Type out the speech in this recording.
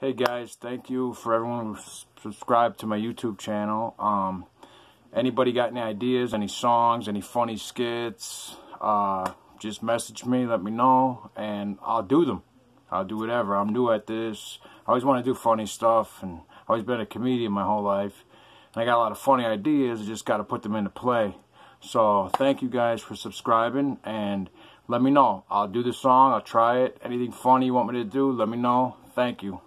Hey guys, thank you for everyone who subscribed to my YouTube channel. Um, anybody got any ideas, any songs, any funny skits, uh, just message me, let me know, and I'll do them. I'll do whatever. I'm new at this. I always want to do funny stuff, and I've always been a comedian my whole life. And I got a lot of funny ideas, I just got to put them into play. So thank you guys for subscribing, and let me know. I'll do the song, I'll try it. Anything funny you want me to do, let me know. Thank you.